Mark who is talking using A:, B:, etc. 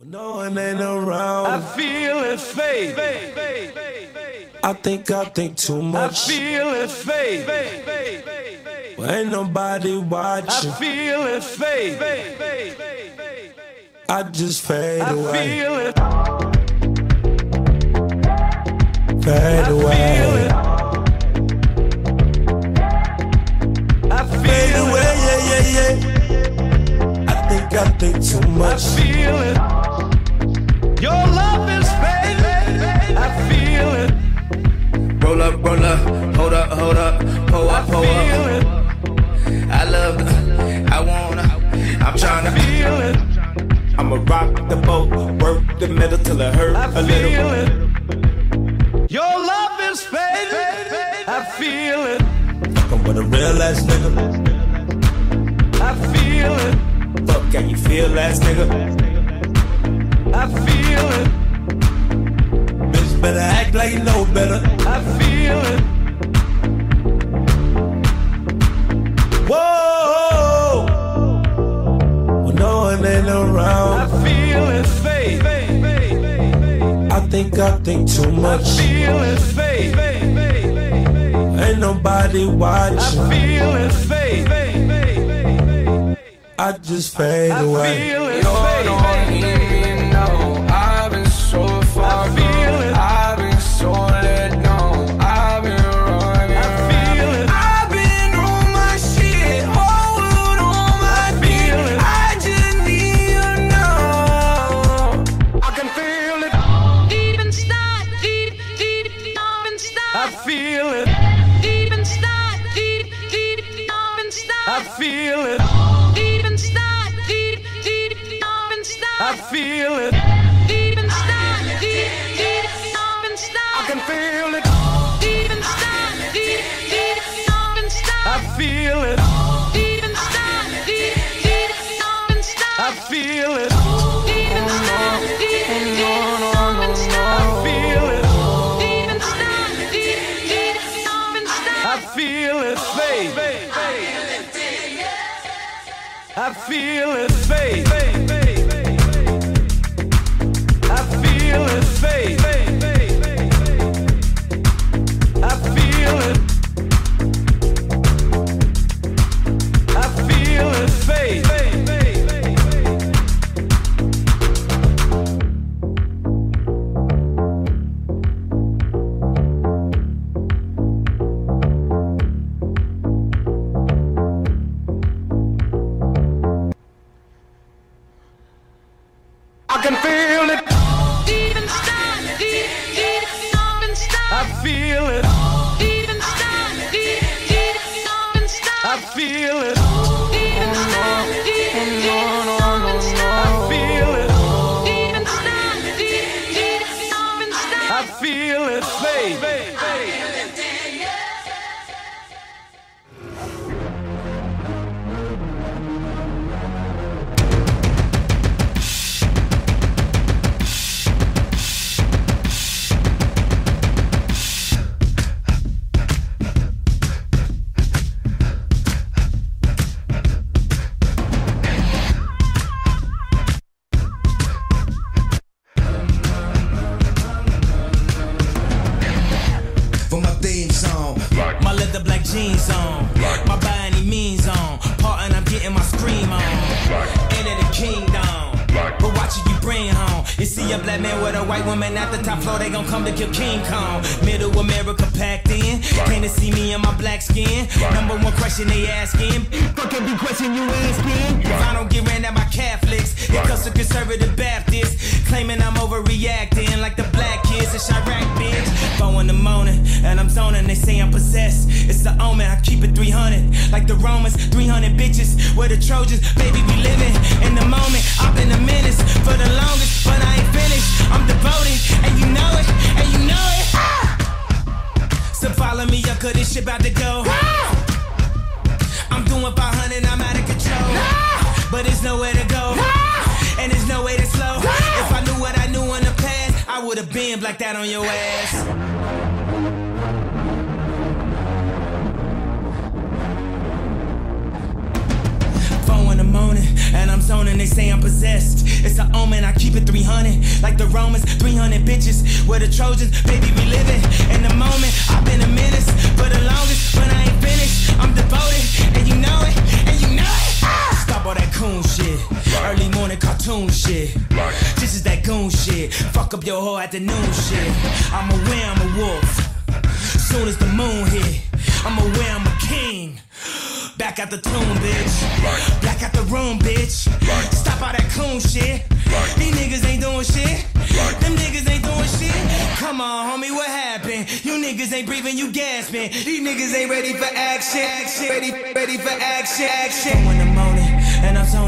A: When no one ain't around,
B: I feel it fade.
A: I think I think too much.
B: I feel it fade.
A: But ain't nobody watching.
B: I feel it fade.
A: I just fade
B: I
A: away,
B: feel it.
A: fade away,
C: tryna.
B: Feel it.
A: I'ma rock the boat, work the middle till it hurt
B: I
A: a little.
B: feel it. Your love is fading. I feel it.
A: Fucking with a real ass nigga.
B: I feel it.
A: Fuck how you feel, ass nigga.
B: I feel it.
A: Bitch better act like you know better. Ain't
B: I feel it fade.
A: I think I think too
B: I
A: much.
B: feel it fade.
A: Ain't nobody
B: I
A: watching.
B: feel it fade.
A: I just fade
B: I
A: away.
B: feel it
C: You're
B: I feel it.
D: Deep inside, deep, deep, deep inside.
B: I feel it.
D: Deep inside, deep, deep, deep inside.
B: I feel it.
D: Deep inside, deep, deep, deep inside.
B: I
C: can feel it.
D: Deep inside, deep, deep, deep inside.
B: I feel it.
D: Deep inside, deep, deep, deep inside.
B: I feel it. I feel it fade.
C: Can feel it.
D: Deep inside, deep, deep, deep inside.
B: I feel it.
D: Deep inside, deep, deep, deep inside.
B: I feel it.
E: Jeans on. My by any means on. Part and I'm getting my scream on. Enter the kingdom. But watch you bring home. You see a black man with a white woman at the top floor, they gon' come to kill King Kong. Middle America packed in. Came to see me in my black skin. Number one question they asking. Fucking be question you asking. If I don't get ran at my Catholics, it comes to conservative Baptists. Claiming I'm overreacting like the black kids in Chiraq. Four in the morning, and I'm zoning. They say I'm possessed. It's the omen, I keep it 300. Like the Romans, 300 bitches. We're the Trojans, baby, we living in the moment. I've been a menace for the longest, but I ain't finished. I'm devoted, and you know it, and you know it. Ah! So follow me up, cause this shit about to go. Ah! I'm doing 500, I'm out of control. Ah! But there's nowhere to go. Ah! And there's no way to slow. If I knew what I knew in the past, I would have been blacked out on your ass. It's an omen, I keep it 300. Like the Romans, 300 bitches. Where the Trojans, baby, we living. In the moment, I've been a menace for the longest, but I ain't finished. I'm devoted, and you know it, and you know it. Ah! Stop all that coon shit. Early morning cartoon shit. This is that goon shit. Fuck up your whole afternoon shit. I'm aware I'm a wolf. Soon as the moon hit, I'm aware. Back out the tomb, bitch. Back out the room, bitch. Stop all that coon shit. These niggas ain't doing shit. Them niggas ain't doing shit. Come on, homie, what happened? You niggas ain't breathing, you gasping. These niggas ain't ready for action. action. Ready, ready for action. Action. In the morning, and I'm zoning